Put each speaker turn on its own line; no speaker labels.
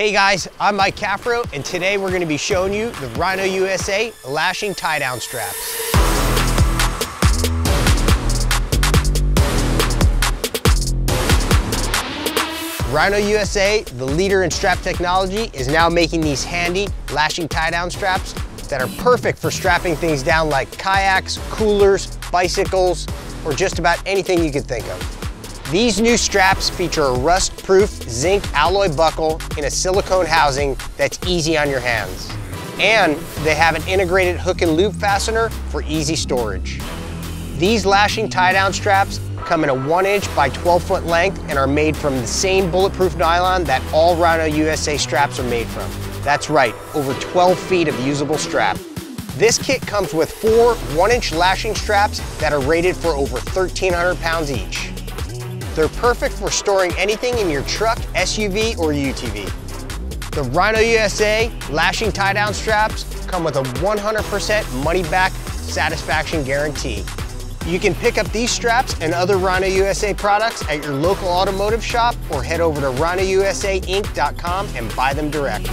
Hey guys, I'm Mike Caffro, and today we're gonna be showing you the Rhino USA lashing tie-down straps. Rhino USA, the leader in strap technology, is now making these handy lashing tie-down straps that are perfect for strapping things down like kayaks, coolers, bicycles, or just about anything you could think of. These new straps feature a rust-proof zinc alloy buckle in a silicone housing that's easy on your hands. And they have an integrated hook and loop fastener for easy storage. These lashing tie-down straps come in a one inch by 12 foot length and are made from the same bulletproof nylon that all Rhino USA straps are made from. That's right, over 12 feet of usable strap. This kit comes with four one inch lashing straps that are rated for over 1,300 pounds each. They're perfect for storing anything in your truck, SUV, or UTV. The Rhino USA lashing tie-down straps come with a 100% money-back satisfaction guarantee. You can pick up these straps and other Rhino USA products at your local automotive shop or head over to rhinousainc.com and buy them direct.